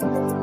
Bye.